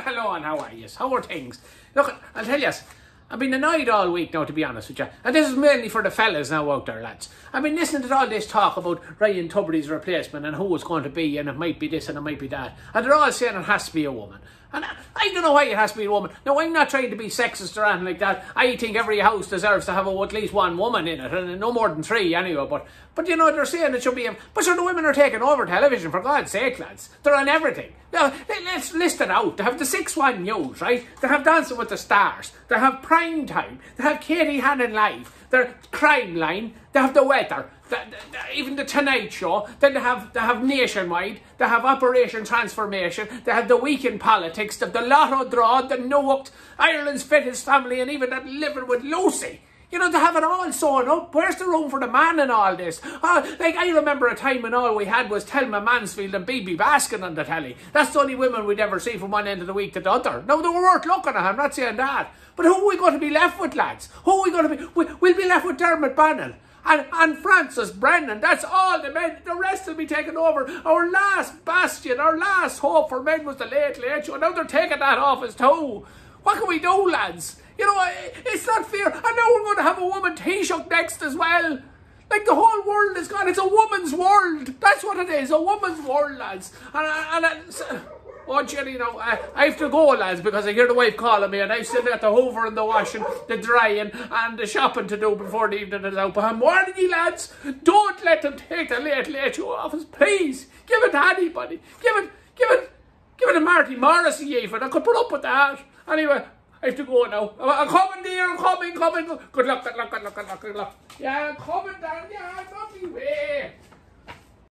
hello, and how are you? How are things? Look, I'll tell you, I've been annoyed all week now, to be honest with you. And this is mainly for the fellas now out there, lads. I've been listening to all this talk about Ryan Tubridy's replacement and who it's going to be, and it might be this and it might be that. And they're all saying it has to be a woman. And I, don't know why it has to be a woman. Now, I'm not trying to be sexist or anything like that. I think every house deserves to have a, at least one woman in it, and no more than three anyway. But, but you know, they're saying it should be. A, but sure, the women are taking over television, for God's sake, lads. They're on everything. Let's list it out. They have the 6 1 News, right? They have Dancing with the Stars. They have Prime Time. They have Katie Hannon Live. They're Crime Line. They have the weather. The, the, the, even the Tonight Show. Then they have they have Nationwide. They have Operation Transformation. They have the Week in Politics. They have the Lotto Draw. The Nuacht. Ireland's Fittest Family, and even that Living with Lucy. You know, to have it all sewn up. Where's the room for the man in all this? Oh, like, I remember a time when all we had was Thelma Mansfield and Bibi Baskin on the telly. That's the only women we'd ever see from one end of the week to the other. No, they were worth looking at, I'm not saying that. But who are we going to be left with, lads? Who are we going to be? We, we'll be left with Dermot Bannon. And, and Francis Brennan, that's all the men, the rest will be taken over. Our last bastion, our last hope for men was the late late show. Now they're taking that office too. What can we do, lads? You know, not fair. And now we're going to have a woman Taoiseach next as well. Like the whole world is gone. It's a woman's world. That's what it is. A woman's world, lads. And, and, and Oh, Jenny, now I, I have to go, lads, because I hear the wife calling me, and I've still got the hoover and the washing, the drying, and the shopping to do before the evening is out. But I'm warning you, lads, don't let them take the late, late show office, please. Give it to anybody. Give it, give it, give it to Marty Morrissey, even. I could put up with that. Anyway, ไอ้ทุกโอนเอาเอาคอมันดีเอาคอมันคอมันกดหลักกดหลักกดหลักกดหลักกดหลักอย่าคอมันดังอย่าต้องมีเว